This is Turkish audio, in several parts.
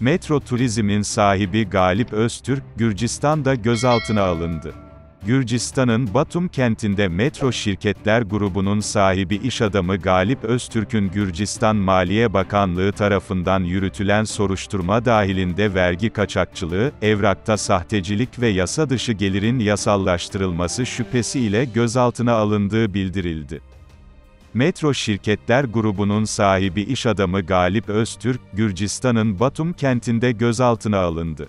Metro Turizm'in sahibi Galip Öztürk, Gürcistan'da gözaltına alındı. Gürcistan'ın Batum kentinde Metro Şirketler Grubu'nun sahibi iş adamı Galip Öztürk'ün Gürcistan Maliye Bakanlığı tarafından yürütülen soruşturma dahilinde vergi kaçakçılığı, evrakta sahtecilik ve yasa dışı gelirin yasallaştırılması şüphesiyle gözaltına alındığı bildirildi. Metro Şirketler Grubu'nun sahibi iş adamı Galip Öztürk, Gürcistan'ın Batum kentinde gözaltına alındı.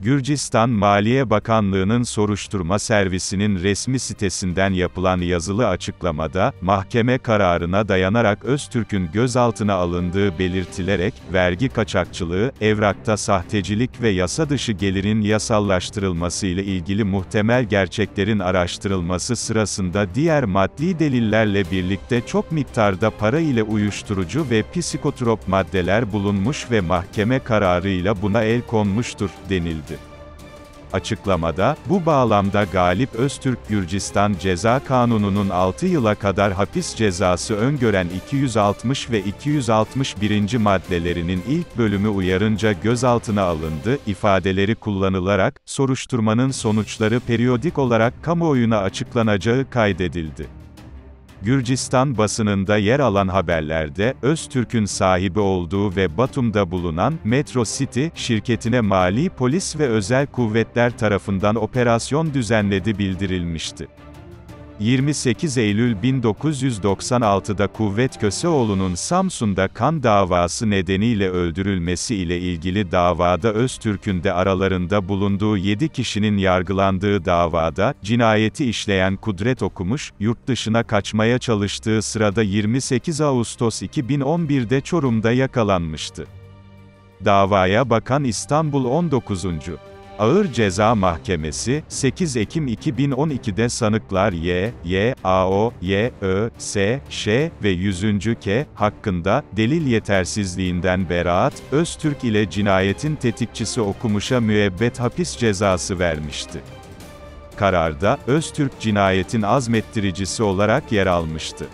Gürcistan Maliye Bakanlığı'nın soruşturma servisinin resmi sitesinden yapılan yazılı açıklamada, mahkeme kararına dayanarak Öztürk'ün gözaltına alındığı belirtilerek, vergi kaçakçılığı, evrakta sahtecilik ve yasa dışı gelirin yasallaştırılması ile ilgili muhtemel gerçeklerin araştırılması sırasında diğer maddi delillerle birlikte çok miktarda para ile uyuşturucu ve psikotrop maddeler bulunmuş ve mahkeme kararıyla buna el konmuştur, denildi. Açıklamada, bu bağlamda Galip Öztürk Gürcistan Ceza Kanunu'nun 6 yıla kadar hapis cezası öngören 260 ve 261. maddelerinin ilk bölümü uyarınca gözaltına alındı, ifadeleri kullanılarak, soruşturmanın sonuçları periyodik olarak kamuoyuna açıklanacağı kaydedildi. Gürcistan basınında yer alan haberlerde, Öztürk'ün sahibi olduğu ve Batum'da bulunan, Metro City, şirketine mali polis ve özel kuvvetler tarafından operasyon düzenledi bildirilmişti. 28 Eylül 1996'da Kuvvet Köseoğlu'nun Samsun'da kan davası nedeniyle öldürülmesi ile ilgili davada Öztürk'ün de aralarında bulunduğu 7 kişinin yargılandığı davada, cinayeti işleyen Kudret Okumuş, yurt dışına kaçmaya çalıştığı sırada 28 Ağustos 2011'de Çorum'da yakalanmıştı. Davaya bakan İstanbul 19. Ağır Ceza Mahkemesi, 8 Ekim 2012'de sanıklar Y, Y, AO, Y, Ö, S, Ş ve 100. K hakkında delil yetersizliğinden beraat, Öztürk ile cinayetin tetikçisi okumuşa müebbet hapis cezası vermişti. Kararda, Öztürk cinayetin azmettiricisi olarak yer almıştı.